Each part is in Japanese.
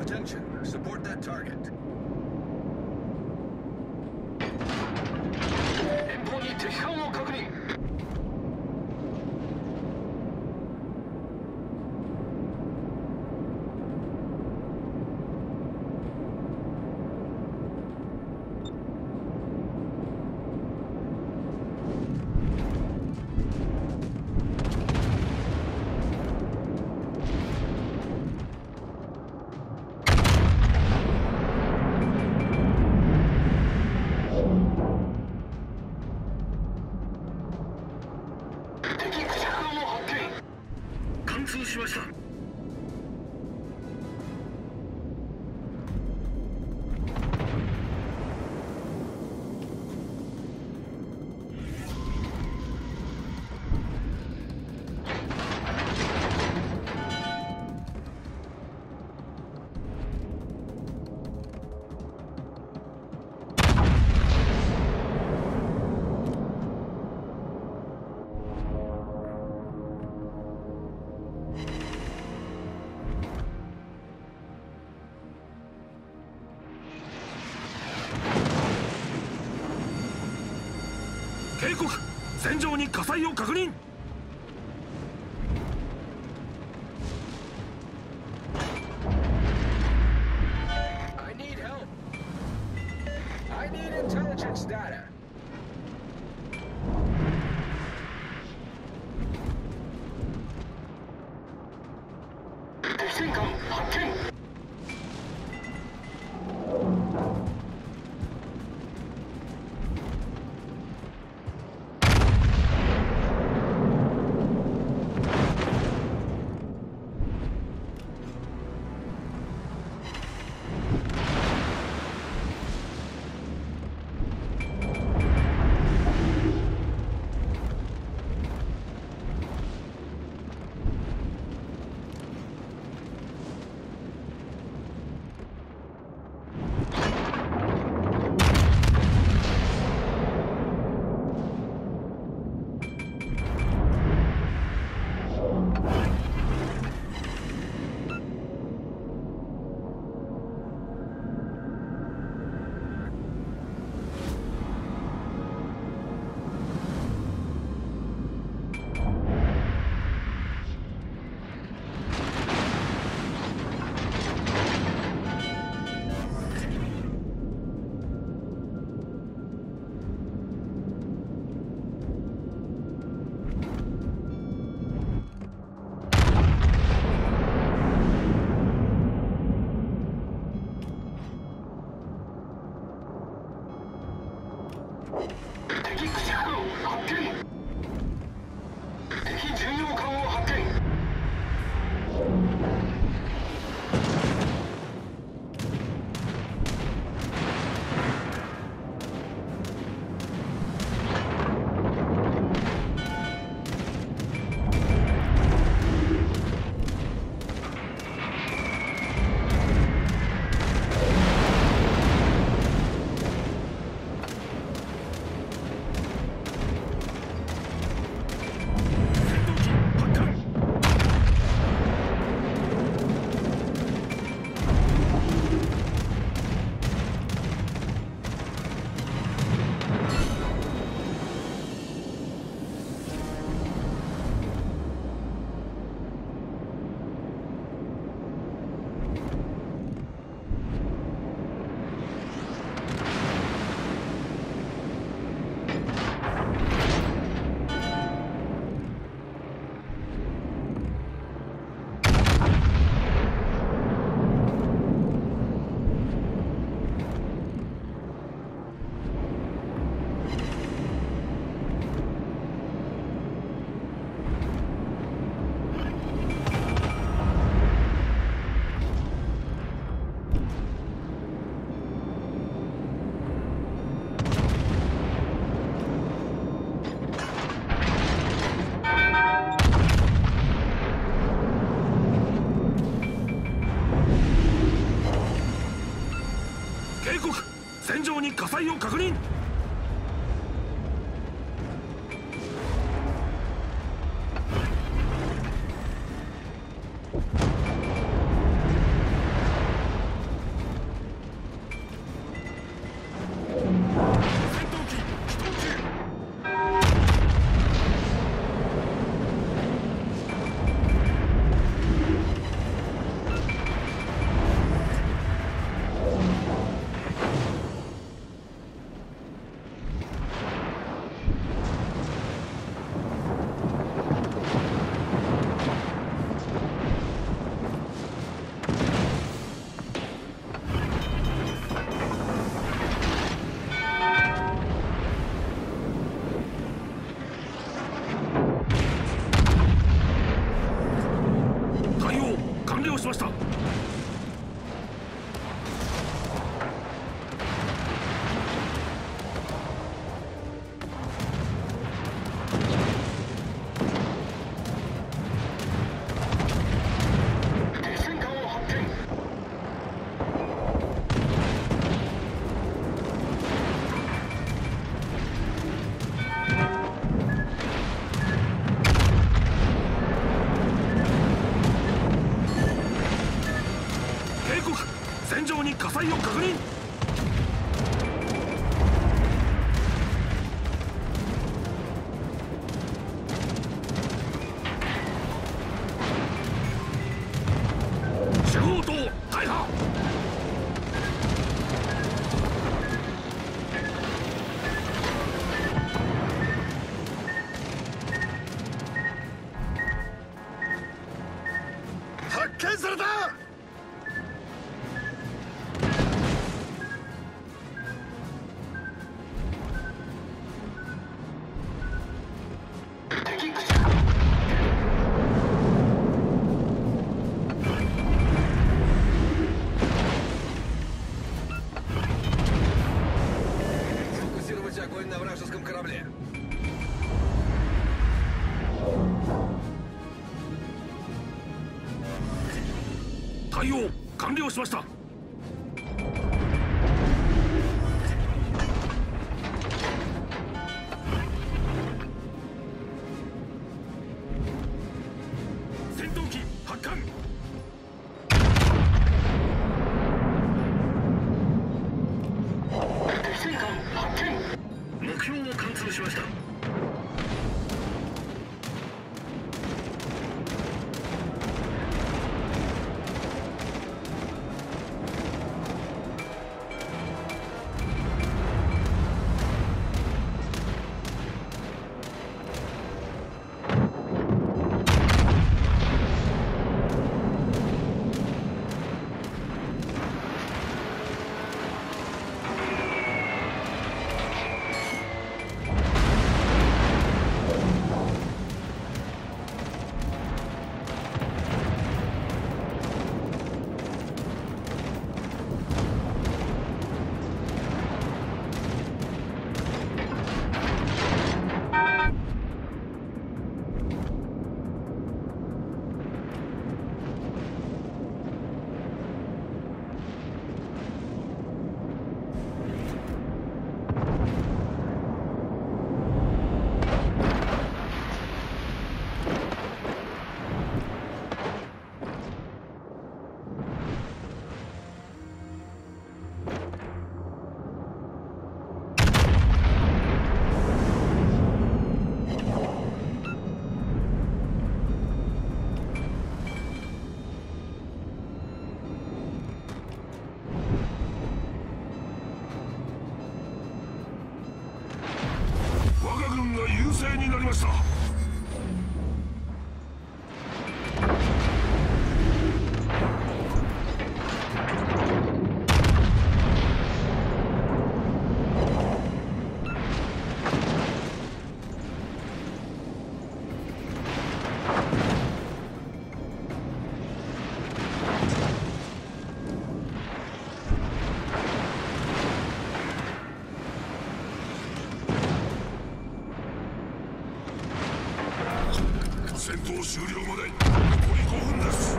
Attention, support that target. 警告。戦場に火災を確認。戦艦発見火災を確認。Universal. 終了まで残り5分です。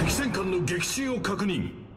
敵戦艦の撃沈を確認。